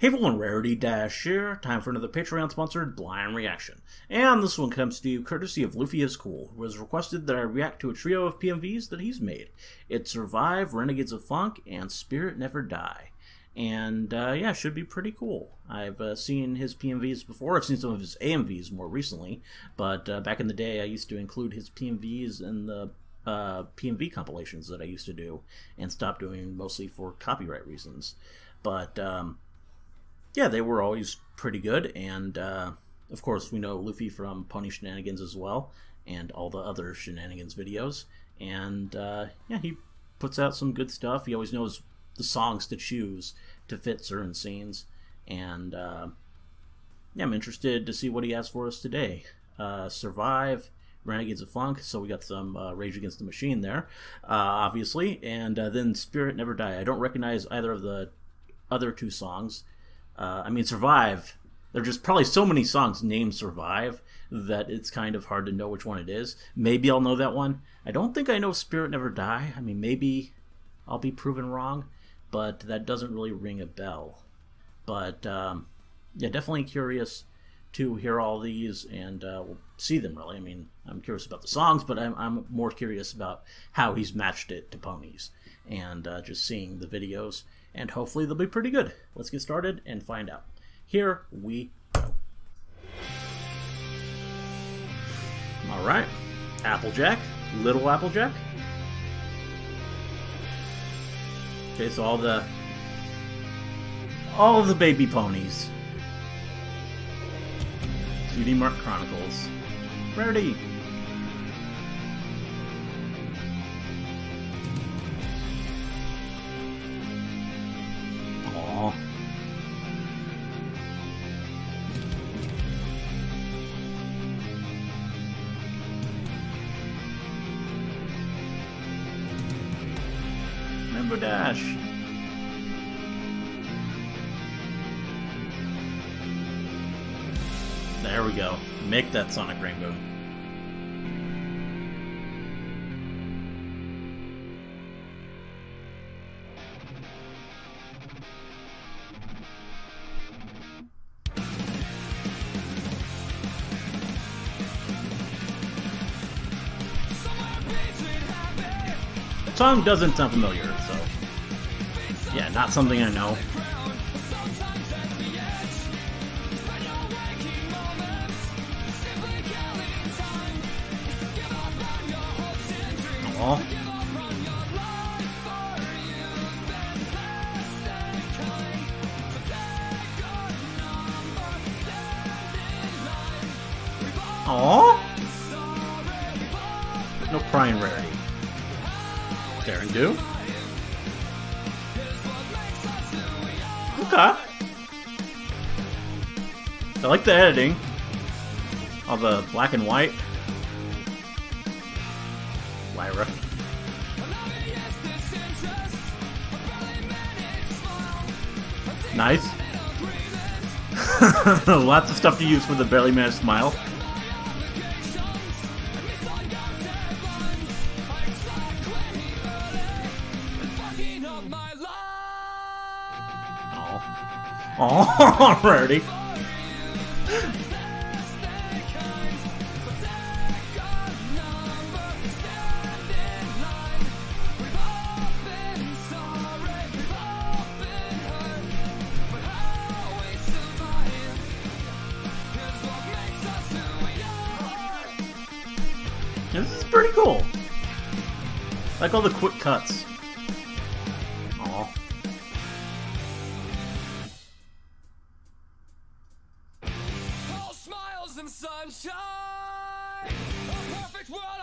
Hey everyone, Rarity Dash here. Time for another Patreon sponsored blind reaction. And this one comes to you courtesy of Luffy is Cool, who has requested that I react to a trio of PMVs that he's made. It's Survive, Renegades of Funk, and Spirit Never Die. And uh, yeah, should be pretty cool. I've uh, seen his PMVs before. I've seen some of his AMVs more recently, but uh, back in the day, I used to include his PMVs in the uh, PMV compilations that I used to do, and stopped doing mostly for copyright reasons. But um, yeah, they were always pretty good, and uh, of course we know Luffy from Pony Shenanigans as well, and all the other Shenanigans videos. And uh, yeah, he puts out some good stuff. He always knows the songs to choose to fit certain scenes, and uh, yeah, I'm interested to see what he has for us today. Uh, Survive. Renegades of Funk, so we got some uh, Rage Against the Machine there, uh, obviously, and then Spirit Never Die. I don't recognize either of the other two songs, uh, I mean, Survive. There are just probably so many songs named Survive that it's kind of hard to know which one it is. Maybe I'll know that one. I don't think I know Spirit Never Die. I mean, maybe I'll be proven wrong, but that doesn't really ring a bell. But um, yeah, definitely curious to hear all these and uh, see them really. I mean, I'm curious about the songs, but I'm, I'm more curious about how he's matched it to ponies and uh, just seeing the videos and hopefully they'll be pretty good. Let's get started and find out. Here we go. All right, Applejack, Little Applejack. Okay, so all the all of the baby ponies. Cutie Mark Chronicles. Rarity. Dash. There we go. Make that Sonic Rainboom. song doesn't sound familiar, yeah, not something I know. Aww. Aww. No crying rarity. Daring Do? Okay. I like the editing. All the black and white. Lyra. Nice. Lots of stuff to use for the Barely Man smile. Oh, already. This is pretty cool. I like all the quick cuts. Sunshine. A perfect world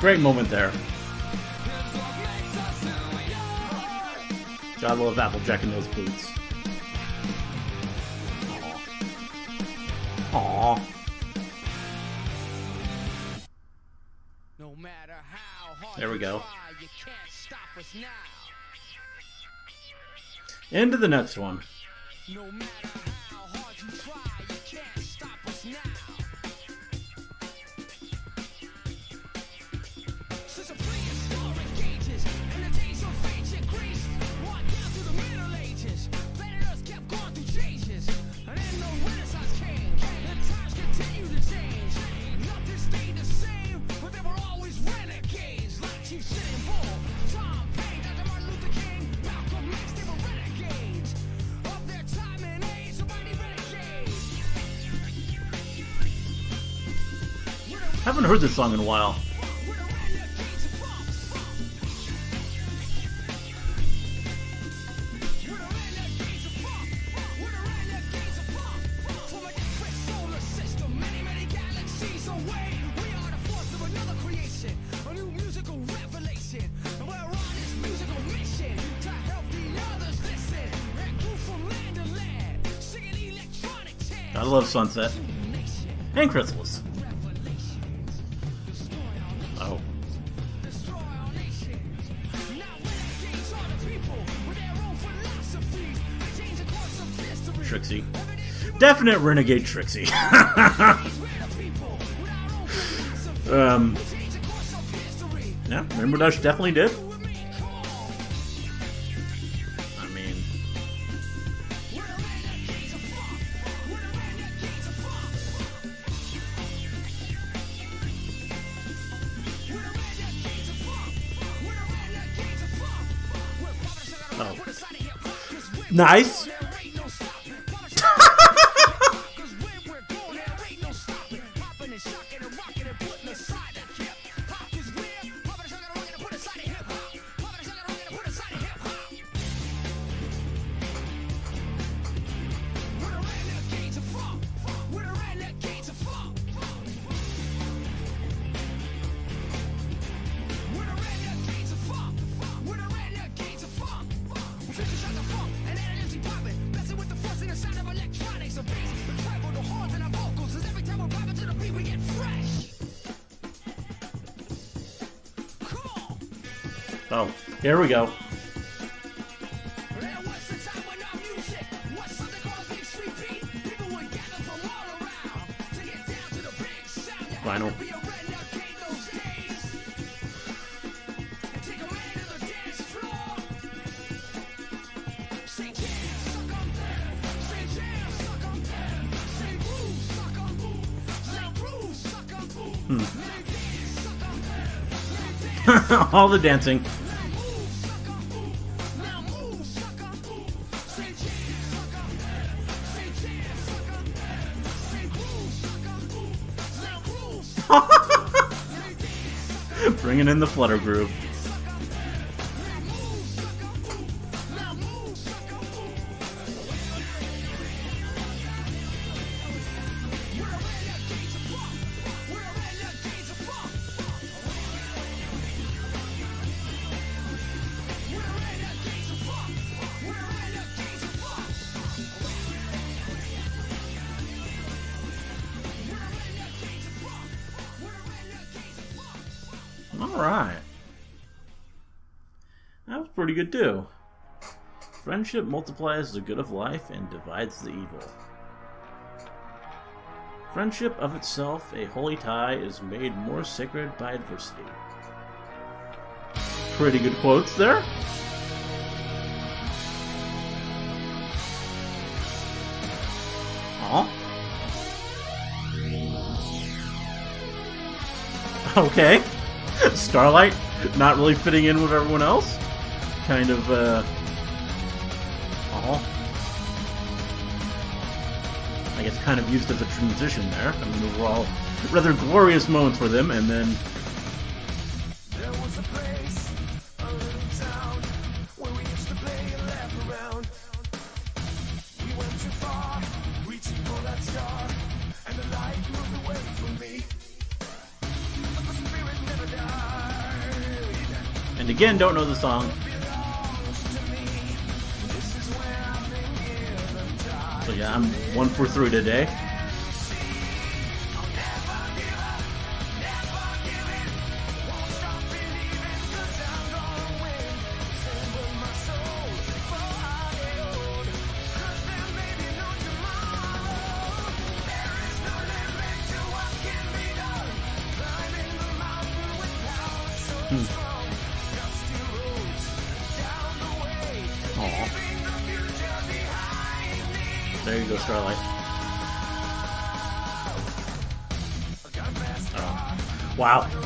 Great moment there. God love Applejack in those boots. Aww. There we go. Into the next one. I haven't heard this song in a while. I love Sunset. And Chrysalis. Trixie. Definite Renegade Trixie. um, yeah, Rainbow Dash definitely did. I mean... Oh. Nice! Oh, here we go. Vinyl. Hmm. All the dancing. Bringing in the flutter groove. Alright. That was pretty good too. Friendship multiplies the good of life and divides the evil. Friendship of itself, a holy tie, is made more sacred by adversity. Pretty good quotes there. Aw. Okay. Starlight not really fitting in with everyone else. Kind of, uh. Oh. I guess kind of used as a transition there. I mean, those were all rather glorious moments for them, and then. Again, don't know the song. So yeah, I'm one for three today. Aw. Starlight. Oh. Wow.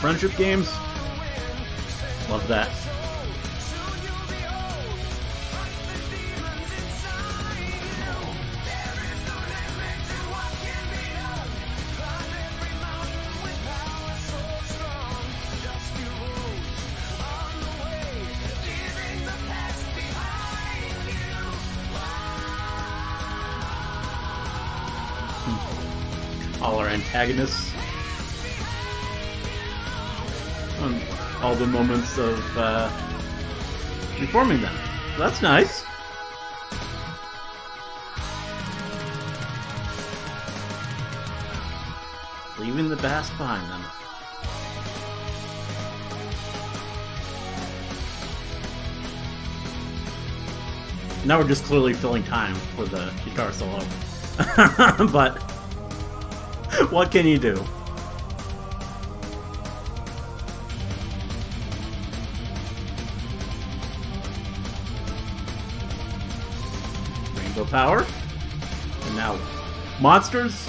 Friendship games. Love that. Hmm. All our antagonists. All the moments of uh, them. That's nice. Leaving the past behind them. Now we're just clearly filling time for the guitar solo. but what can you do? Power. And now, monsters.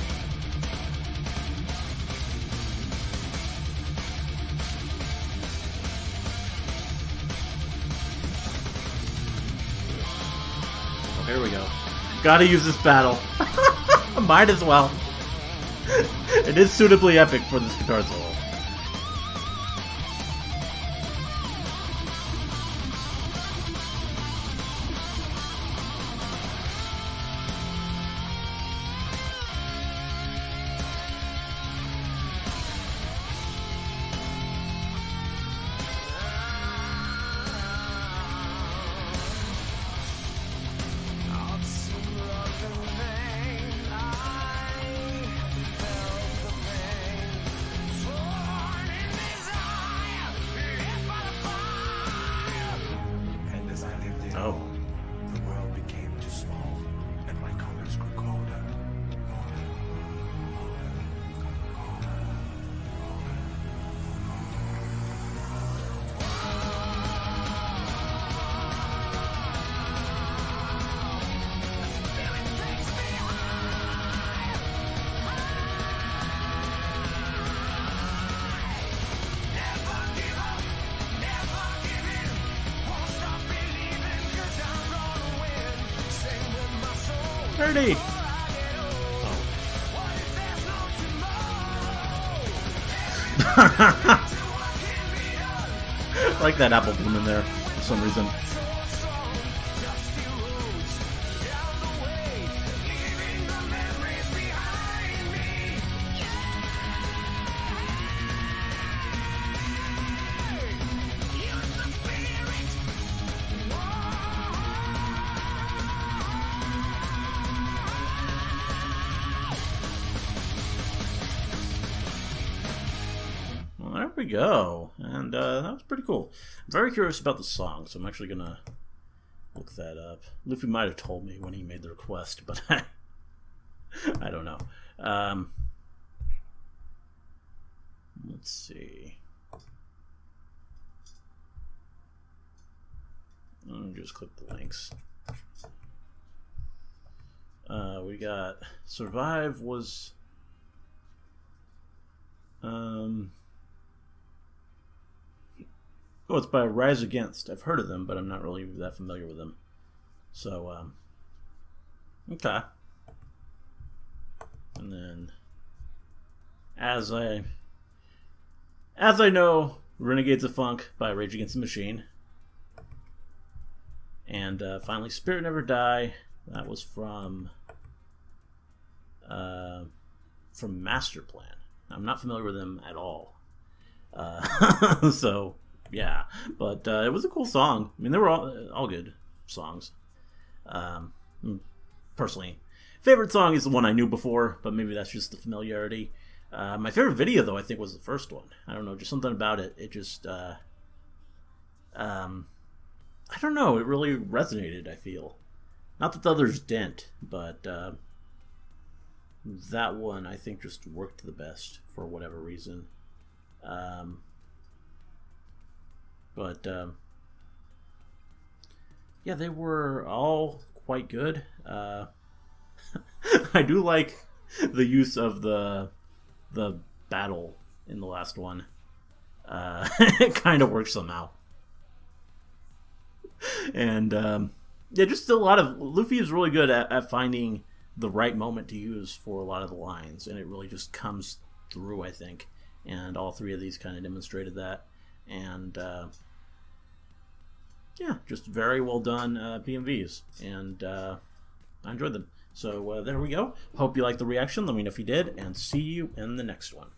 Oh, here we go. Gotta use this battle. Might as well. it is suitably epic for this guitar solo. I like that apple bloom in there for some reason. We go. And uh, that was pretty cool. I'm very curious about the song, so I'm actually going to look that up. Luffy might have told me when he made the request, but I, I don't know. Um, let's see. Me just click the links. Uh, we got Survive was. Um, Oh, it's by Rise Against. I've heard of them, but I'm not really that familiar with them. So, um, okay. And then, as I, as I know, Renegades of Funk by Rage Against the Machine. And uh, finally, Spirit Never Die. That was from, uh, from Masterplan. I'm not familiar with them at all. Uh, so yeah, but uh, it was a cool song. I mean, they were all all good songs. Um, personally, favorite song is the one I knew before, but maybe that's just the familiarity. Uh, my favorite video, though, I think was the first one. I don't know, just something about it. It just, uh, um, I don't know. It really resonated. I feel, not that the others didn't, but uh, that one I think just worked the best for whatever reason. Um, but um, yeah, they were all quite good. Uh, I do like the use of the the battle in the last one. Uh, it kind of works somehow, and um, yeah, just a lot of Luffy is really good at, at finding the right moment to use for a lot of the lines, and it really just comes through. I think, and all three of these kind of demonstrated that and uh, yeah, just very well done uh, PMVs, and uh, I enjoyed them. So uh, there we go. Hope you liked the reaction. Let me know if you did, and see you in the next one.